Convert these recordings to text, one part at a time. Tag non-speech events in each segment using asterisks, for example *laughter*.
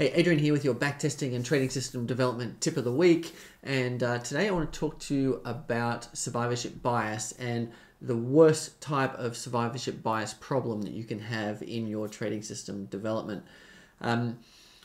Hey, Adrian here with your backtesting and trading system development tip of the week. And uh, today I want to talk to you about survivorship bias and the worst type of survivorship bias problem that you can have in your trading system development. Um,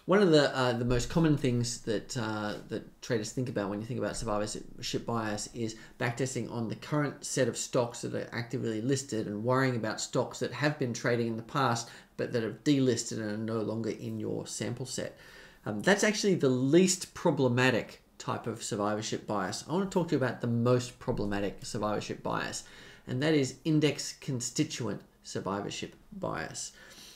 one of the uh, the most common things that uh, that traders think about when you think about survivorship bias is backtesting on the current set of stocks that are actively listed and worrying about stocks that have been trading in the past but that have delisted and are no longer in your sample set. Um, that's actually the least problematic type of survivorship bias. I want to talk to you about the most problematic survivorship bias, and that is index constituent survivorship bias.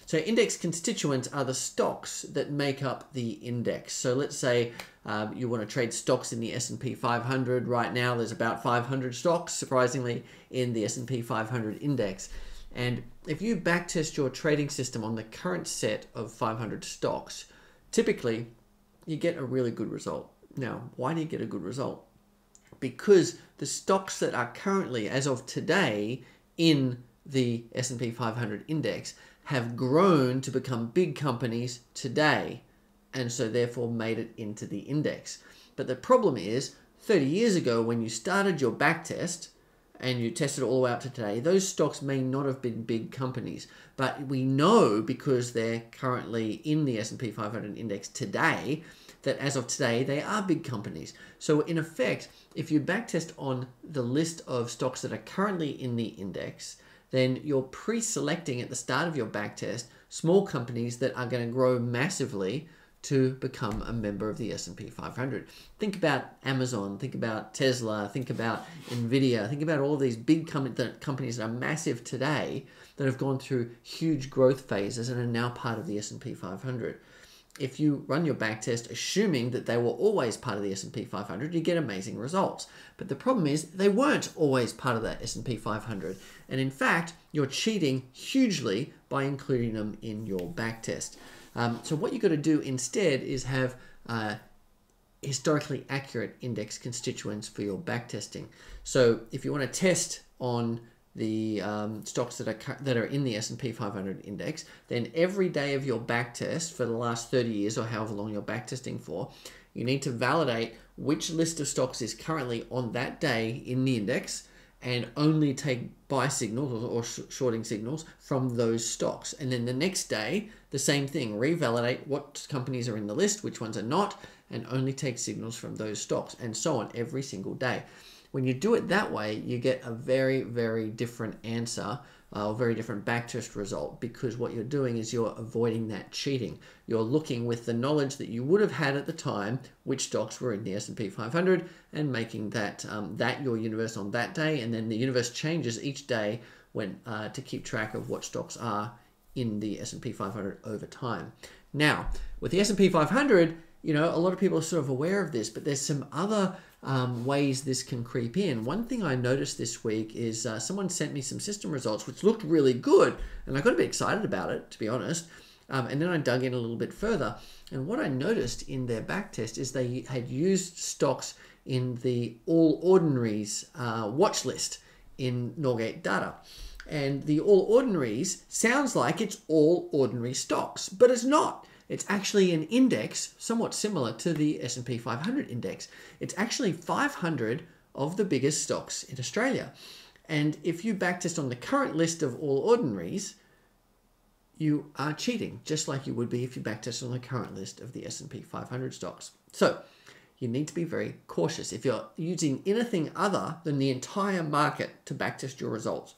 So index constituents are the stocks that make up the index. So let's say um, you want to trade stocks in the S&P 500. Right now, there's about 500 stocks, surprisingly, in the S&P 500 index. And if you backtest your trading system on the current set of 500 stocks, typically you get a really good result. Now, why do you get a good result? Because the stocks that are currently, as of today, in the S&P 500 index have grown to become big companies today and so therefore made it into the index. But the problem is 30 years ago when you started your backtest and you tested all the way up to today, those stocks may not have been big companies, but we know because they're currently in the S&P 500 index today that as of today they are big companies. So in effect, if you backtest on the list of stocks that are currently in the index, then you're pre-selecting at the start of your backtest small companies that are going to grow massively to become a member of the S&P 500. Think about Amazon, think about Tesla, think about Nvidia, think about all these big com- companies that are massive today that have gone through huge growth phases and are now part of the S&P 500 if you run your backtest assuming that they were always part of the S&P 500, you get amazing results. But the problem is they weren't always part of that S&P 500. And in fact, you're cheating hugely by including them in your backtest. Um, so what you've got to do instead is have uh, historically accurate index constituents for your backtesting. So if you want to test on the um, stocks that are that are in the S&P 500 index, then every day of your backtest for the last 30 years or however long you're backtesting for, you need to validate which list of stocks is currently on that day in the index and only take buy signals or, shorting signals from those stocks. And then the next day, the same thing, revalidate what companies are in the list, which ones are not, and only take signals from those stocks, and so on every single day. When you do it that way, you get a very, very different answer uh, a very different backtest result because what you're doing is you're avoiding that cheating. You're looking with the knowledge that you would have had at the time which stocks were in the S&P 500 and making that um, that your universe on that day, and then the universe changes each day when uh, to keep track of what stocks are in the S&P 500 over time. Now, with the S&P 500, you know, a lot of people are sort of aware of this, but there's some other um, ways this can creep in. One thing I noticed this week is uh, someone sent me some system results which looked really good, and I got a bit excited about it, to be honest. Um, and then I dug in a little bit further, and what I noticed in their back test is they had used stocks in the All Ordinaries uh, watch list in Norgate data. And the All Ordinaries sounds like it's all ordinary stocks, but it's not. It's actually an index somewhat similar to the S&P 500 index. It's actually 500 of the biggest stocks in Australia. And if you backtest on the current list of all ordinaries, you are cheating, just like you would be if you backtest on the current list of the S&P 500 stocks. So you need to be very cautious. If you're using anything other than the entire market to backtest your results,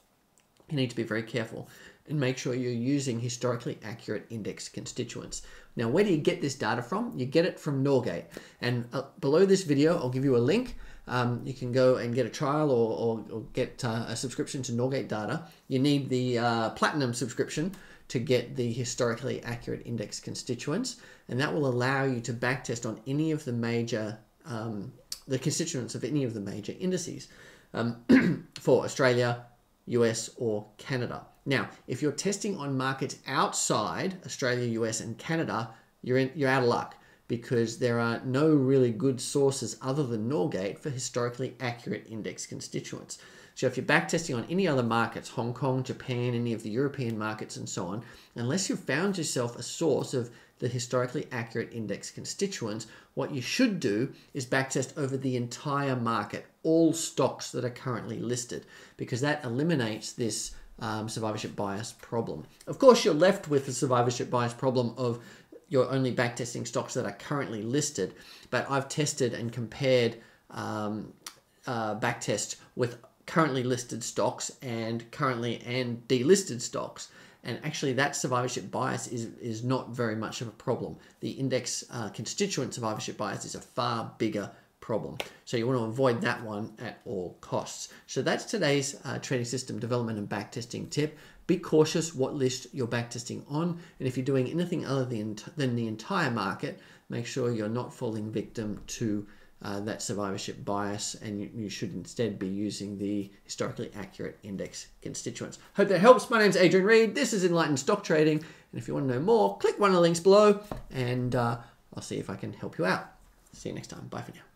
you need to be very careful and make sure you're using historically accurate index constituents. Now, where do you get this data from? You get it from Norgate. And uh, below this video, I'll give you a link. Um, you can go and get a trial or, or, or get uh, a subscription to Norgate data. You need the uh, platinum subscription to get the historically accurate index constituents. And that will allow you to backtest on any of the major, um, the constituents of any of the major indices um, *clears throat* for Australia, US, or Canada. Now, if you're testing on markets outside Australia, US, and Canada, you're, in, you're out of luck because there are no really good sources other than Norgate for historically accurate index constituents. So if you're backtesting on any other markets, Hong Kong, Japan, any of the European markets, and so on, unless you've found yourself a source of the historically accurate index constituents, what you should do is backtest over the entire market, all stocks that are currently listed, because that eliminates this um, survivorship bias problem. Of course, you're left with the survivorship bias problem of you're only backtesting stocks that are currently listed, but I've tested and compared um, uh, backtest with currently listed stocks and currently and delisted stocks. And actually, that survivorship bias is, is not very much of a problem. The index uh, constituent survivorship bias is a far bigger problem. So you want to avoid that one at all costs. So that's today's uh, trading system development and backtesting tip. Be cautious what list you're backtesting on. And if you're doing anything other than, than the entire market, make sure you're not falling victim to uh, that survivorship bias, and you, you, should instead be using the historically accurate index constituents. Hope that helps. My name is Adrian Reid. This is Enlightened Stock Trading, and if you want to know more, click one of the links below, and uh, I'll see if I can help you out. See you next time. Bye for now.